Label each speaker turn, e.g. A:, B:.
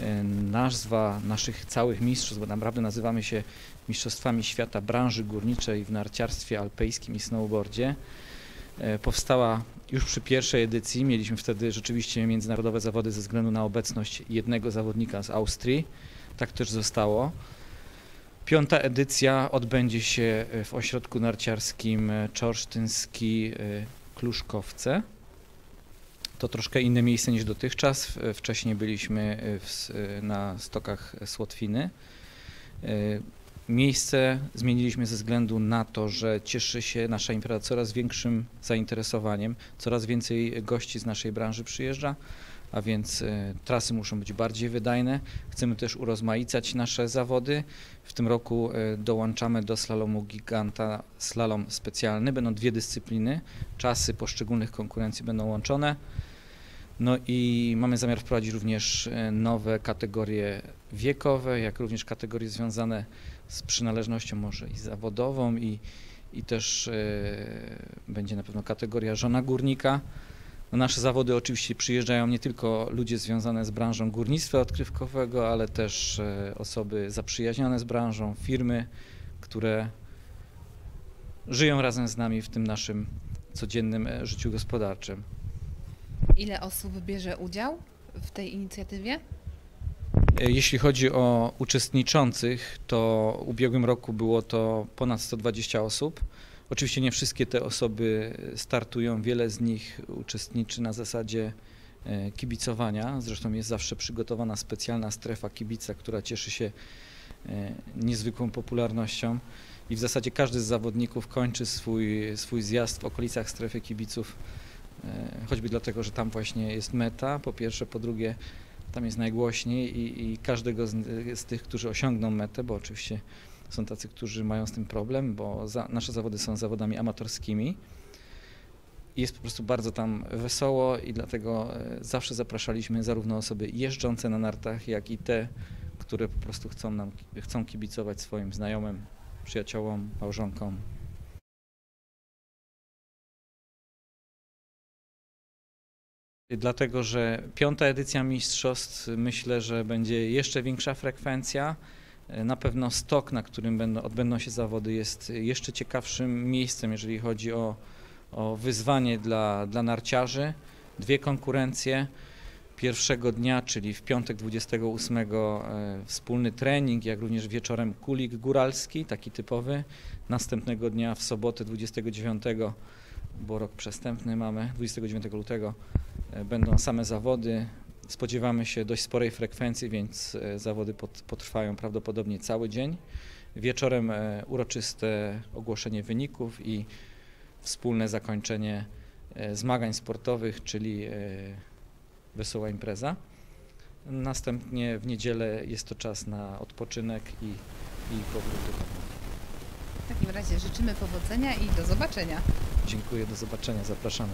A: e, nazwa naszych całych mistrzostw, bo naprawdę nazywamy się Mistrzostwami Świata Branży Górniczej w narciarstwie alpejskim i snowboardzie, e, powstała już przy pierwszej edycji. Mieliśmy wtedy rzeczywiście międzynarodowe zawody ze względu na obecność jednego zawodnika z Austrii. Tak też zostało. Piąta edycja odbędzie się w ośrodku narciarskim Czorsztynski e, Kluszkowce. To troszkę inne miejsce niż dotychczas. Wcześniej byliśmy e, w, e, na stokach Słotwiny. E, Miejsce zmieniliśmy ze względu na to, że cieszy się nasza impreza coraz większym zainteresowaniem, coraz więcej gości z naszej branży przyjeżdża, a więc e, trasy muszą być bardziej wydajne. Chcemy też urozmaicać nasze zawody. W tym roku e, dołączamy do slalomu giganta slalom specjalny. Będą dwie dyscypliny. Czasy poszczególnych konkurencji będą łączone. No i mamy zamiar wprowadzić również e, nowe kategorie wiekowe, jak również kategorie związane z przynależnością może i zawodową i, i też będzie na pewno kategoria żona górnika. Na nasze zawody oczywiście przyjeżdżają nie tylko ludzie związane z branżą górnictwa odkrywkowego, ale też e, osoby zaprzyjaźnione z branżą, firmy, które żyją razem z nami w tym naszym codziennym e, życiu gospodarczym.
B: Ile osób bierze udział w tej inicjatywie?
A: E, Jeśli chodzi o uczestniczących, to w ubiegłym roku było to ponad 120 osób. Oczywiście nie wszystkie te osoby startują, wiele z nich uczestniczy na zasadzie e, kibicowania. Zresztą jest zawsze przygotowana specjalna strefa kibica, która cieszy się e, niezwykłą popularnością. I w zasadzie każdy z zawodników kończy swój, swój zjazd w okolicach strefy kibiców, e, choćby dlatego, że tam właśnie jest meta, po pierwsze, po drugie tam jest najgłośniej i, i każdego z, z tych, którzy osiągną metę, bo oczywiście są tacy, którzy mają z tym problem, bo za, nasze zawody są zawodami amatorskimi. I Jest po prostu bardzo tam wesoło i dlatego e, zawsze zapraszaliśmy zarówno osoby jeżdżące na nartach, jak i te, które po prostu chcą nam chcą kibicować swoim znajomym, przyjaciołom, małżonkom. Dlatego, że piąta edycja mistrzostw myślę, że będzie jeszcze większa frekwencja. E, Na pewno stok, na którym będą, odbędą się zawody, jest jeszcze ciekawszym miejscem, jeżeli chodzi o, o wyzwanie dla, dla narciarzy. Dwie konkurencje. Pierwszego dnia, czyli w piątek 28, e, wspólny trening, jak również wieczorem kulik góralski, taki typowy. Następnego dnia w sobotę 29, bo rok przestępny mamy, 29 lutego e, będą same zawody. Spodziewamy się dość sporej frekwencji, więc e, zawody pot- potrwają prawdopodobnie cały dzień. Wieczorem e, uroczyste ogłoszenie wyników i wspólne zakończenie e, zmagań sportowych, czyli wesoła impreza. Następnie w niedzielę jest to czas na odpoczynek i, i powrót do domu.
B: W takim razie życzymy powodzenia i do zobaczenia.
A: Dziękuję, do zobaczenia, zapraszamy.